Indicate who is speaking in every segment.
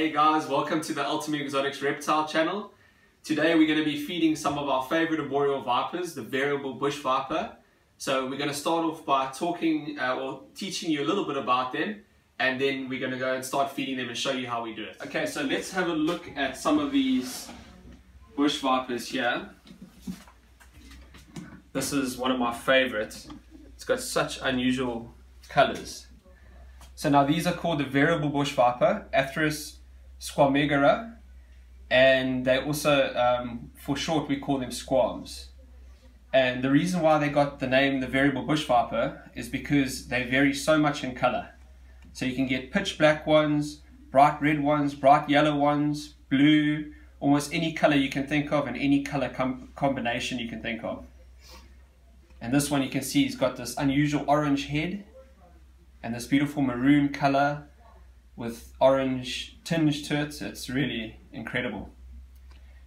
Speaker 1: Hey guys, welcome to the Ultimate Exotics Reptile channel. Today we're going to be feeding some of our favorite arboreal vipers, the variable bush viper. So we're going to start off by talking uh, or teaching you a little bit about them and then we're going to go and start feeding them and show you how we do it. Okay, so let's have a look at some of these bush vipers here. This is one of my favorites. It's got such unusual colors. So now these are called the variable bush viper, Atheris squamigera, and they also, um, for short, we call them squams. And the reason why they got the name the variable bush viper is because they vary so much in color. So you can get pitch black ones, bright red ones, bright yellow ones, blue, almost any color you can think of and any color com combination you can think of. And this one you can see he's got this unusual orange head and this beautiful maroon color with orange tinge to it. It's really incredible.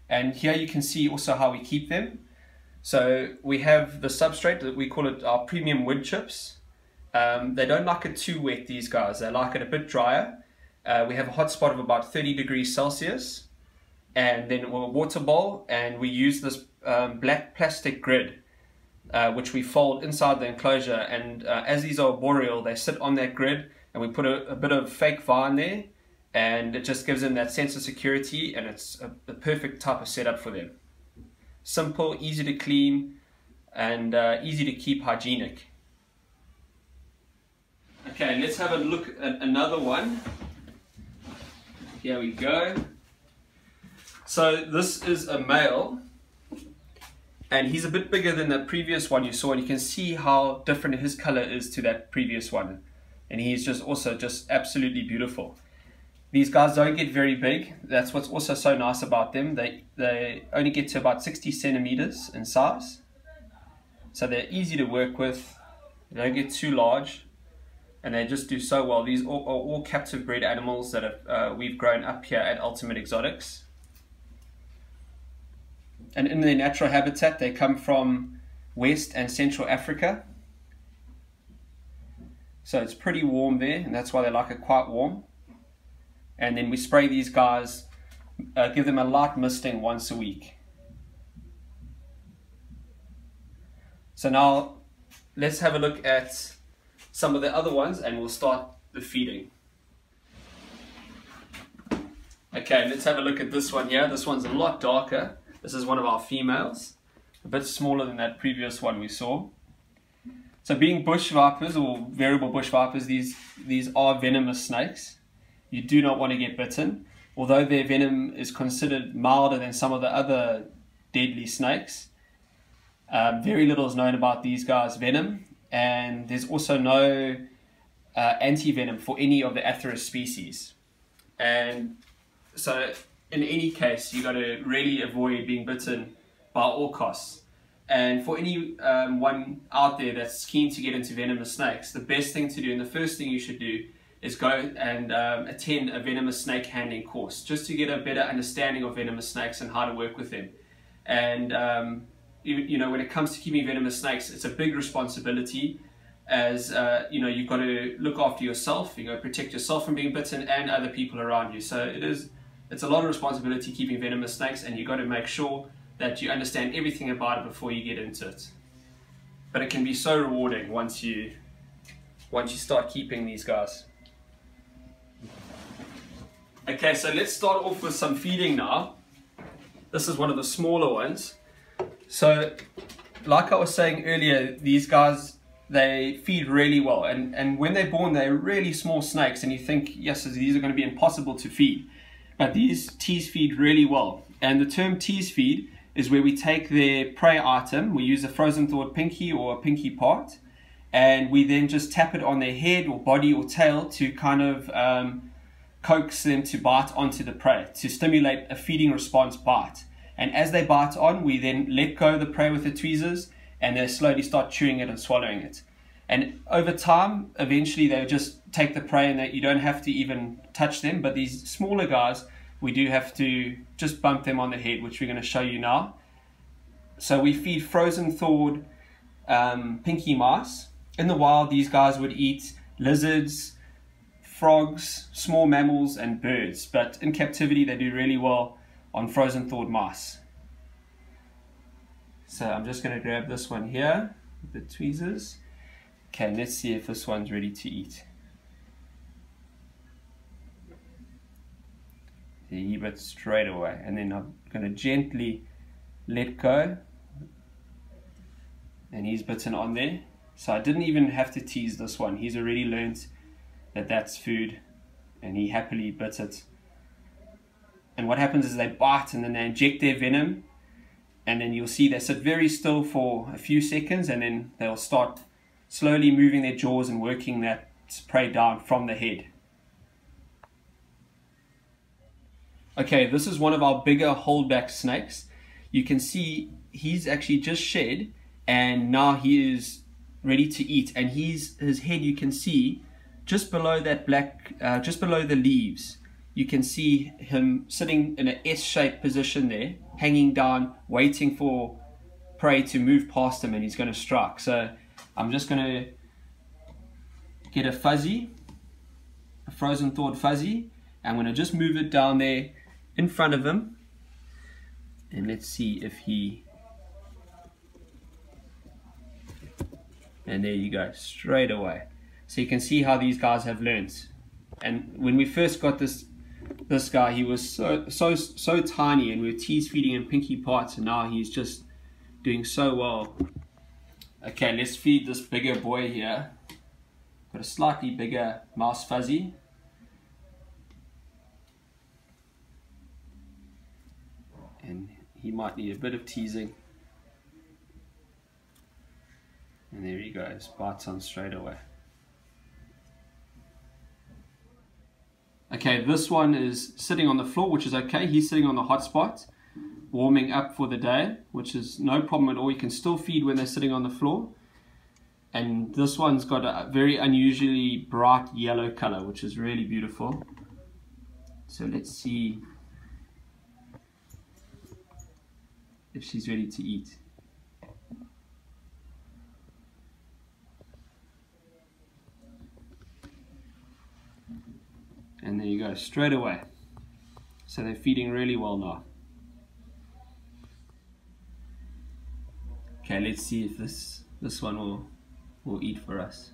Speaker 1: And here you can see also how we keep them. So we have the substrate that we call it our premium wood chips. Um, they don't like it too wet, these guys. They like it a bit drier. Uh, we have a hot spot of about 30 degrees Celsius. And then a water bowl, and we use this um, black plastic grid uh, which we fold inside the enclosure. And uh, as these are arboreal they sit on that grid and we put a, a, bit of fake vine there and it just gives them that sense of security and it's a, the perfect type of setup for them. Simple, easy to clean and uh, easy to keep hygienic. Okay, let's have a look at another one. Here we go. So this is a male and he's a bit bigger than the previous one you saw and you can see how different his color is to that previous one and he's just also just absolutely beautiful. These guys don't get very big. That's what's also so nice about them. They they only get to about 60 centimeters in size. So they're easy to work with. They don't get too large. And they just do so well. These are all, all captive bred animals that have, uh, we've grown up here at ultimate exotics. And in their natural habitat they come from West and Central Africa. So it's pretty warm there and that's why they like it quite warm. And then we spray these guys, uh, give them a light misting once a week. So now let's have a look at some of the other ones and we'll start the feeding. Okay, let's have a look at this one here. This one's a lot darker. This is one of our females, a bit smaller than that previous one we saw. So being bush vipers or variable bush vipers, these, these are venomous snakes. You do not want to get bitten. Although their venom is considered milder than some of the other deadly snakes, um, very little is known about these guys' venom, and there's also no uh, anti-venom for any of the Atheris species. And so in any case, you've got to really avoid being bitten by all costs. And for anyone um, one out there that's keen to get into venomous snakes, the best thing to do and the first thing you should do is go and um, attend a venomous snake handling course just to get a better understanding of venomous snakes and how to work with them. And um, you, you, know, when it comes to keeping venomous snakes, it's a big responsibility as uh, you know, you've got to look after yourself, you to protect yourself from being bitten and other people around you. So it is it's a lot of responsibility keeping venomous snakes and you've got to make sure that you understand everything about it before you get into it. But it can be so rewarding once you once you start keeping these guys. Okay, so let's start off with some feeding now. This is one of the smaller ones. So, like I was saying earlier, these guys, they feed really well. And, and when they're born, they're really small snakes. And you think, yes, these are going to be impossible to feed but these tease feed really well. And the term tease feed is where we take their prey item, we use a frozen thawed pinky or a pinky part, and we then just tap it on their head or body or tail to kind of um, coax them to bite onto the prey, to stimulate a feeding response bite. And as they bite on, we then let go the prey with the tweezers and they slowly start chewing it and swallowing it. And over time, eventually they'll just take the prey and that you don't have to even touch them. But these smaller guys, we do have to just bump them on the head, which we're going to show you now. So we feed frozen thawed um, pinky mice. In the wild, these guys would eat lizards, frogs, small mammals, and birds. But in captivity, they do really well on frozen thawed mice. So I'm just going to grab this one here, with the tweezers. Okay, let's see if this one's ready to eat. He bit straight away, and then I'm going to gently let go, and he's bitten on there. So I didn't even have to tease this one. He's already learned that that's food, and he happily bit it. And what happens is they bite and then they inject their venom, and then you'll see they sit very still for a few seconds, and then they'll start slowly moving their jaws and working that prey down from the head. Okay, this is one of our bigger holdback snakes. You can see he's actually just shed and now he is ready to eat. And he's his head you can see just below that black uh, just below the leaves. You can see him sitting in an S-shaped position there hanging down waiting for prey to move past him and he's going to strike. So I'm just going to get a fuzzy a frozen thawed fuzzy. And I'm going to just move it down there in front of him. And let's see if he and there you go straight away. So you can see how these guys have learned and when we first got this this guy he was so so so tiny and we were tease feeding him pinky parts and now he's just doing so well. Okay let's feed this bigger boy here. Got a slightly bigger mouse fuzzy and he might need a bit of teasing. And there he goes bites on straight away. Okay this one is sitting on the floor which is okay. He's sitting on the hot spot warming up for the day which is no problem at all. You can still feed when they're sitting on the floor. And this one's got a very unusually bright yellow color which is really beautiful. So let's see if she's ready to eat. And there you go, straight away. So they're feeding really well now. Okay, let's see if this this one will will eat for us.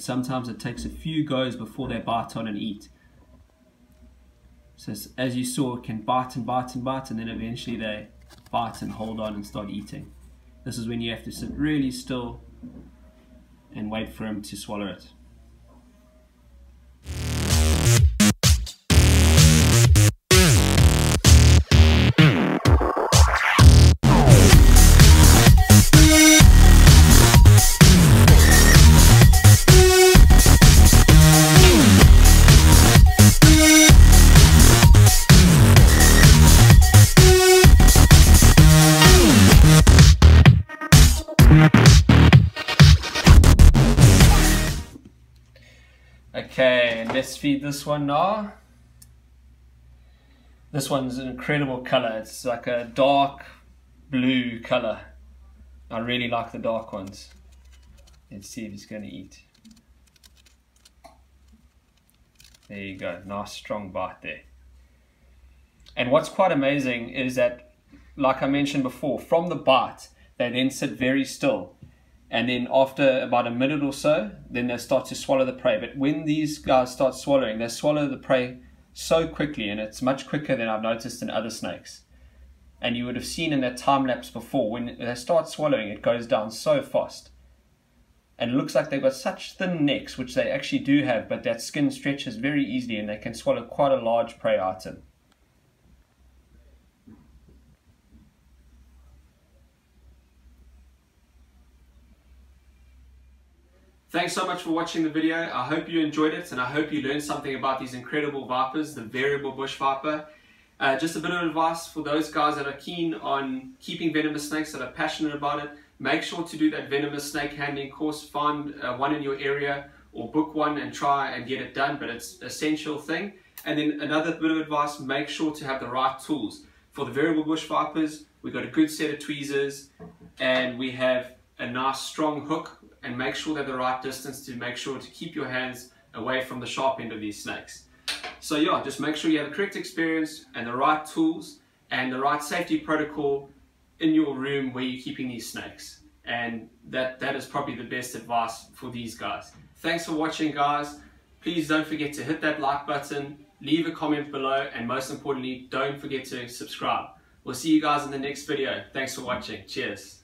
Speaker 1: And sometimes it takes a few goes before they bite on and eat. So as you saw, it can bite and bite and bite, and then eventually they bite and hold on and start eating. This is when you have to sit really still and wait for them to swallow it. Let's feed this one now. This one's an incredible color. It's like a dark blue color. I really like the dark ones. Let's see if he's going to eat. There you go. Nice strong bite there. And what's quite amazing is that, like I mentioned before, from the bite, they then sit very still and then after about a minute or so, then they start to swallow the prey. But when these guys start swallowing, they swallow the prey so quickly, and it's much quicker than I've noticed in other snakes. And you would have seen in that time lapse before, when they start swallowing, it goes down so fast. And it looks like they've got such thin necks, which they actually do have, but that skin stretches very easily and they can swallow quite a large prey item. Thanks so much for watching the video. I hope you enjoyed it and I hope you learned something about these incredible vipers, the variable bush viper. Uh, just a bit of advice for those guys that are keen on keeping venomous snakes, that are passionate about it. Make sure to do that venomous snake handling course. Find uh, one in your area or book one and try and get it done, but it's essential thing. And then another bit of advice, make sure to have the right tools. For the variable bush vipers, we've got a good set of tweezers and we have a nice strong hook and make sure they're the right distance to make sure to keep your hands away from the sharp end of these snakes. So yeah, just make sure you have the correct experience and the right tools and the right safety protocol in your room where you're keeping these snakes. And that, that is probably the best advice for these guys. Thanks for watching guys. Please don't forget to hit that like button, leave a comment below, and most importantly, don't forget to subscribe. We'll see you guys in the next video. Thanks for watching. Cheers.